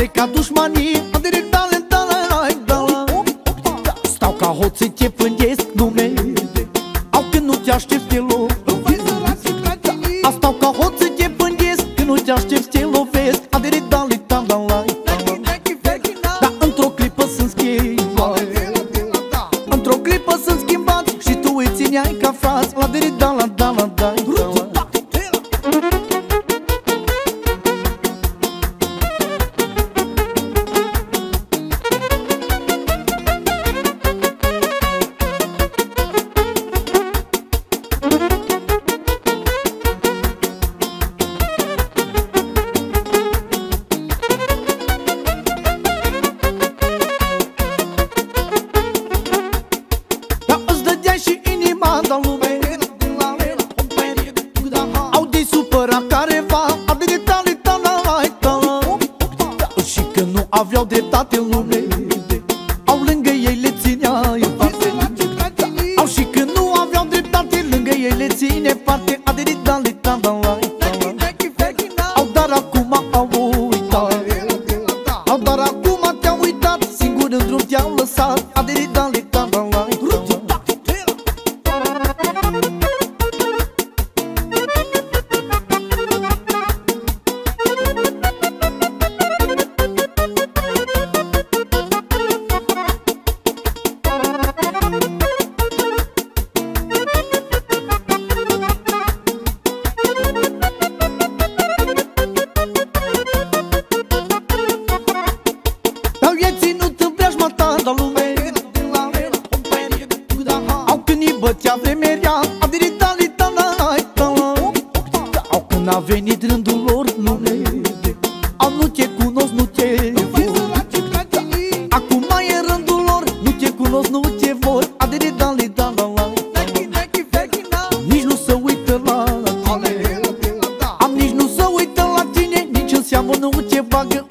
mai răi ca dușmanii. Adere dale, dale, dale, dale Stau ca hoții, te pândesc nume. Au când nu te aștepți te loc Stau ca hoții, te pândesc Când nu te aștepți te lovesc. Adere dale, dale, dale Dar într-o clipă sunt schimbat Într-o clipă sunt schimbat Și tu îi țineai ca frați. La dere, de supărat careva Ade de tale, tala, ai, tala Și că nu aveau dreptate în lume Au lângă ei le ținea în parte. Au și că nu aveau dreptate Lângă ei le ține parte. Ade de tale, tala, ai, tala Au dar acum au uitat. Au dar acum te-au uitat Singur în drum te-au lăsat. Ade bătea vremerea Adiri tali tala ai tala Au când a venit rândul lor lume Au nu te cunosc, nu te vor Acum e rândul lor Nu te cunosc, nu te vor. Adiri tali tala Nici nu se uită la tine. Am nici nu se uită la tine Nici în seamă nu te bagă